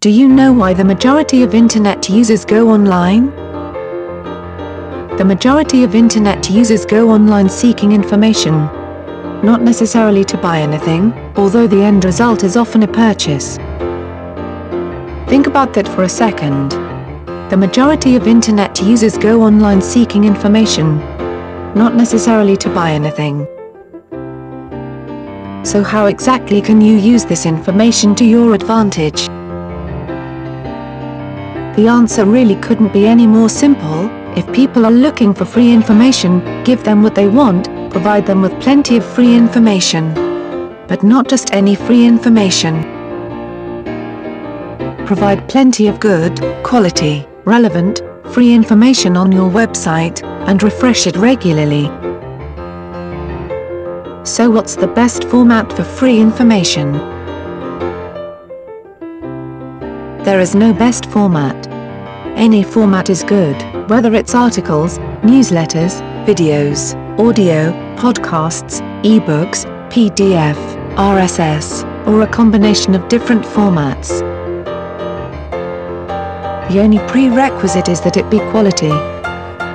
Do you know why the majority of internet users go online? The majority of internet users go online seeking information. Not necessarily to buy anything, although the end result is often a purchase. Think about that for a second. The majority of internet users go online seeking information. Not necessarily to buy anything. So how exactly can you use this information to your advantage? The answer really couldn't be any more simple, if people are looking for free information, give them what they want, provide them with plenty of free information. But not just any free information. Provide plenty of good, quality, relevant, free information on your website, and refresh it regularly. So what's the best format for free information? There is no best format. Any format is good, whether it's articles, newsletters, videos, audio, podcasts, ebooks, PDF, RSS, or a combination of different formats. The only prerequisite is that it be quality.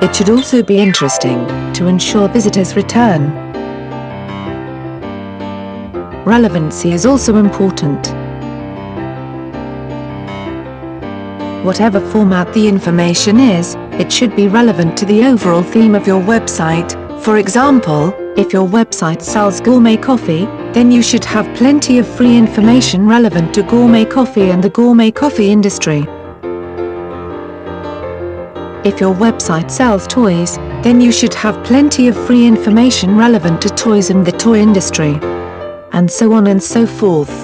It should also be interesting, to ensure visitors return. Relevancy is also important. Whatever format the information is, it should be relevant to the overall theme of your website. For example, if your website sells gourmet coffee, then you should have plenty of free information relevant to gourmet coffee and the gourmet coffee industry. If your website sells toys, then you should have plenty of free information relevant to toys and the toy industry. And so on and so forth.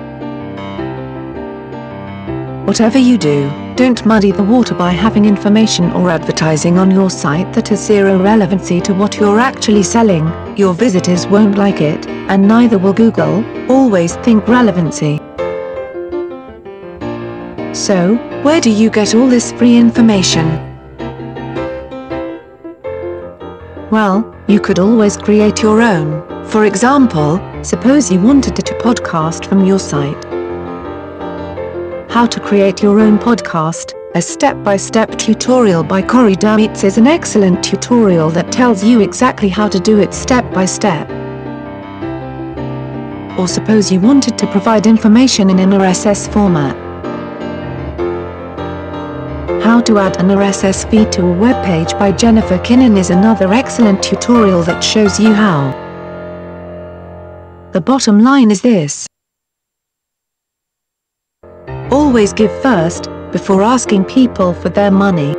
Whatever you do, don't muddy the water by having information or advertising on your site that has zero relevancy to what you're actually selling, your visitors won't like it, and neither will Google, always think relevancy. So, where do you get all this free information? Well, you could always create your own. For example, suppose you wanted to podcast from your site. How to create your own podcast, a step-by-step tutorial by Corey Damitz is an excellent tutorial that tells you exactly how to do it step by step. Or suppose you wanted to provide information in an RSS format. How to add an RSS feed to a web page by Jennifer Kyrnin is another excellent tutorial that shows you how. The bottom line is this. Always give first, before asking people for their money.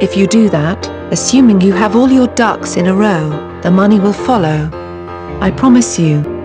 If you do that, assuming you have all your ducks in a row, the money will follow. I promise you.